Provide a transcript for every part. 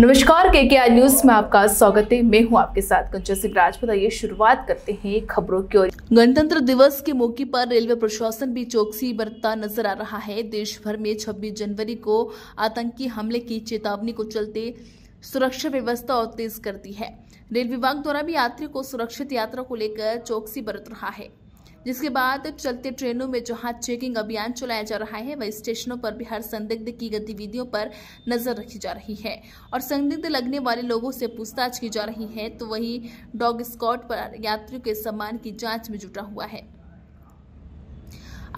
नमस्कार के के आई न्यूज़ में आपका स्वागत है। मैं हूँ आपके साथ कंचन सिंह। राजपूत आइए शुरुआत करते हैं खबरों की ओर। गणतंत्र दिवस के मौके पर रेलवे प्रशासन भी चौकसी बरतता नज़र आ रहा है। देश भर में 26 जनवरी को आतंकी हमले की चेतावनी को चलते सुरक्षा व्यवस्था और तेज कर दी है। रेल विभाग द्वारा भी यात्रियों को सुरक्षित यात्रा को लेकर चौकसी बरत रहा है। जिसके बाद चलते ट्रेनों में जहाँ चेकिंग अभियान चलाया जा रहा है, वही स्टेशनों पर भी हर संदिग्ध की गतिविधियों पर नज़र रखी जा रही है। और संदिग्ध लगने वाले लोगों से पूछताछ की जा रही है तो वही डॉग स्कॉट पर यात्रियों के सम्मान की जाँच में जुटा हुआ है।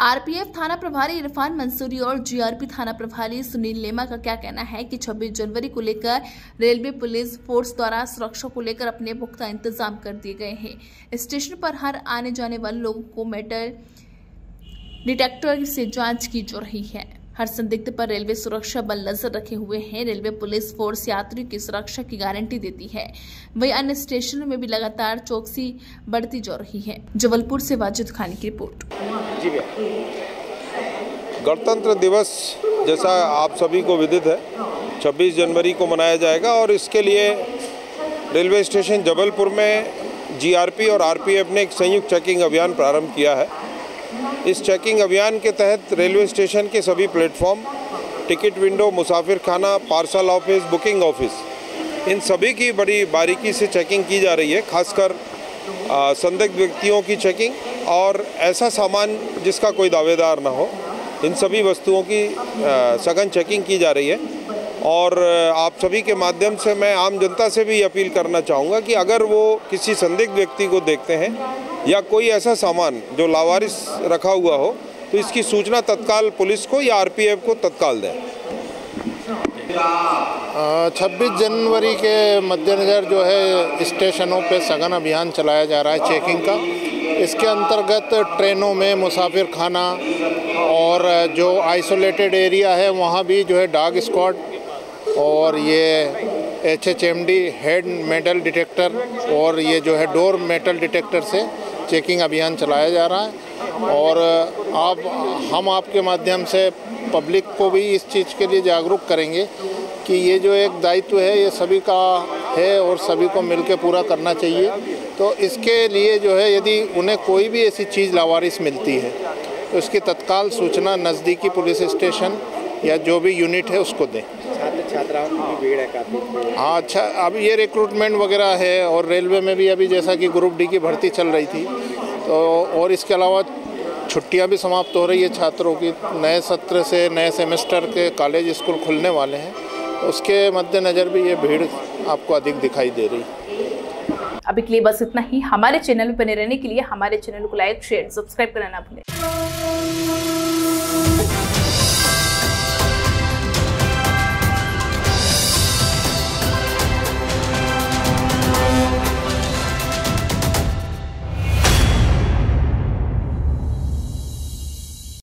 आरपीएफ थाना प्रभारी इरफान मंसूरी और जीआरपी थाना प्रभारी सुनील लेमा का क्या कहना है कि 26 जनवरी को लेकर रेलवे पुलिस फोर्स द्वारा सुरक्षा को लेकर अपने पुख्ता इंतज़ाम कर दिए गए हैं। स्टेशन पर हर आने जाने वाले लोगों को मेटल डिटेक्टर से जाँच की जा रही है। हर संदिग्ध पर रेलवे सुरक्षा बल नज़र रखे हुए हैं। रेलवे पुलिस फोर्स यात्रियों की सुरक्षा की गारंटी देती है। वही अन्य स्टेशनों में भी लगातार चौकसी बढ़ती जा रही है। जबलपुर से वाजिद खान की रिपोर्ट। गणतंत्र दिवस जैसा आप सभी को विदित है 26 जनवरी को मनाया जाएगा और इसके लिए रेलवे स्टेशन जबलपुर में जीआरपी और आरपीएफ ने एक संयुक्त चेकिंग अभियान प्रारंभ किया है। इस चेकिंग अभियान के तहत रेलवे स्टेशन के सभी प्लेटफॉर्म, टिकट विंडो मुसाफिर खाना पार्सल ऑफ़िस, बुकिंग ऑफ़िस, इन सभी की बड़ी बारीकी से चेकिंग की जा रही है, खासकर संदिग्ध व्यक्तियों की चेकिंग और ऐसा सामान जिसका कोई दावेदार ना हो, इन सभी वस्तुओं की सघन चेकिंग की जा रही है। और आप सभी के माध्यम से मैं आम जनता से भी अपील करना चाहूँगा कि अगर वो किसी संदिग्ध व्यक्ति को देखते हैं या कोई ऐसा सामान जो लावारिस रखा हुआ हो तो इसकी सूचना तत्काल पुलिस को या आरपीएफ को तत्काल दें। छब्बीस जनवरी के मद्देनज़र जो है स्टेशनों पे सघन अभियान चलाया जा रहा है चेकिंग का। इसके अंतर्गत ट्रेनों में मुसाफिर खाना और जो आइसोलेटेड एरिया है, वहाँ भी जो है डाग स्क्वाड और ये H H M D head metal detector और ये जो है डोर मेटल डिटेक्टर से चेकिंग अभियान चलाया जा रहा है। और आप, हम आपके माध्यम से पब्लिक को भी इस चीज़ के लिए जागरूक करेंगे कि ये जो एक दायित्व है ये सभी का है और सभी को मिलकर पूरा करना चाहिए। तो इसके लिए जो है यदि उन्हें कोई भी ऐसी चीज़ लावारिस मिलती है तो इसकी तत्काल सूचना नज़दीकी पुलिस स्टेशन या जो भी यूनिट है उसको दें। छात्र छात्राओं की भीड़ है काफ़ी। हाँ अच्छा अब ये रिक्रूटमेंट वगैरह है और रेलवे में भी अभी जैसा कि ग्रुप डी की भर्ती चल रही थी तो और इसके अलावा छुट्टियाँ भी समाप्त हो रही है छात्रों की। नए सत्र से, नए सेमेस्टर के कॉलेज स्कूल खुलने वाले हैं। उसके मद्देनज़र भी ये भीड़ आपको अधिक दिखाई दे रही है। अभी के लिए बस इतना ही। हमारे चैनल में बने रहने के लिए हमारे चैनल को लाइक शेयर सब्सक्राइब करना ना भूलें।